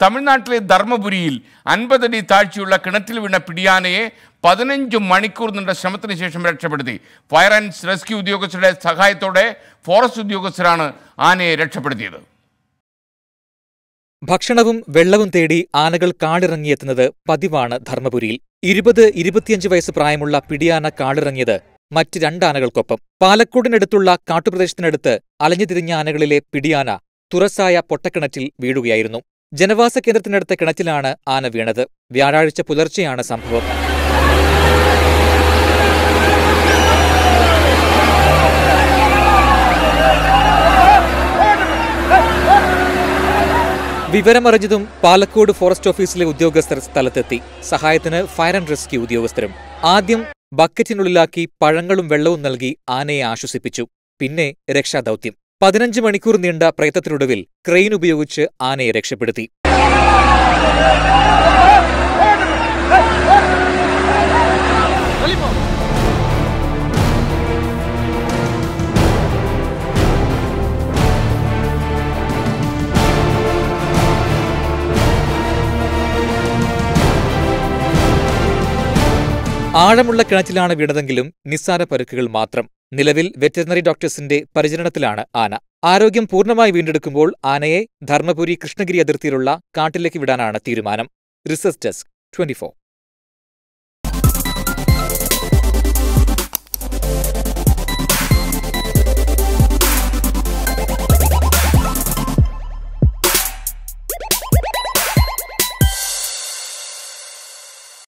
തമിഴ്നാട്ടിലെ ധർമ്മപുരിയിൽ അൻപതടി താഴ്ചയുള്ള കിണറ്റിൽ വീണ പിടിയാനയെ പതിനഞ്ച് മണിക്കൂർ നീണ്ട ശ്രമത്തിന് ശേഷം രക്ഷപ്പെടുത്തി. ഫയർ ആൻഡ് റെസ്ക്യൂ ഉദ്യോഗസ്ഥരുടെ സഹായത്തോടെ ഫോറസ്റ്റ് ഉദ്യോഗസ്ഥരാണ് ആനയെ രക്ഷപ്പെടുത്തിയത്. ഭക്ഷണവും വെള്ളവും തേടി ആനകൾ കാടിറങ്ങിയെത്തുന്നത് പതിവാണ് ധർമ്മപുരിയിൽ. ഇരുപത് ഇരുപത്തിയഞ്ച് വയസ്സ് പ്രായമുള്ള പിടിയാന കാടിറങ്ങിയത് മറ്റ് രണ്ടാനകൾക്കൊപ്പം പാലക്കോടിനടുത്തുള്ള കാട്ടുപ്രദേശത്തിനടുത്ത് അലഞ്ഞുതിരിഞ്ഞ ആനകളിലെ പിടിയാന തുറസായ പൊട്ടക്കിണറ്റിൽ വീഴുകയായിരുന്നു. ജനവാസ കേന്ദ്രത്തിനടുത്ത കിണറ്റിലാണ് ആന വീണത്. വ്യാഴാഴ്ച പുലർച്ചെയാണ് സംഭവം. വിവരമറിഞ്ഞതും പാലക്കോട് ഫോറസ്റ്റ് ഓഫീസിലെ ഉദ്യോഗസ്ഥർ സ്ഥലത്തെത്തി. സഹായത്തിന് ഫയർ ആൻഡ് റെസ്ക്യൂ ഉദ്യോഗസ്ഥരും. ആദ്യം ബക്കറ്റിനുള്ളിലാക്കി പഴങ്ങളും വെള്ളവും നൽകി ആനയെ ആശ്വസിപ്പിച്ചു. പിന്നെ രക്ഷാദൗത്യം. പതിനഞ്ച് മണിക്കൂർ നീണ്ട പ്രയത്നത്തിനൊടുവിൽ ക്രെയിൻ ഉപയോഗിച്ച് ആനയെ രക്ഷപ്പെടുത്തി. ആഴമുള്ള കിണറ്റിലാണ് വീണതെങ്കിലും നിസ്സാര പരുക്കുകൾ മാത്രം. നിലവിൽ വെറ്ററിനറി ഡോക്ടേഴ്സിന്റെ പരിചരണത്തിലാണ് ആന. ആരോഗ്യം പൂർണമായി വീണ്ടെടുക്കുമ്പോൾ ആനയെ ധർമ്മപുരി കൃഷ്ണഗിരി അതിർത്തിയിലുള്ള കാട്ടിലേക്ക് വിടാനാണ് തീരുമാനം. Research desk twenty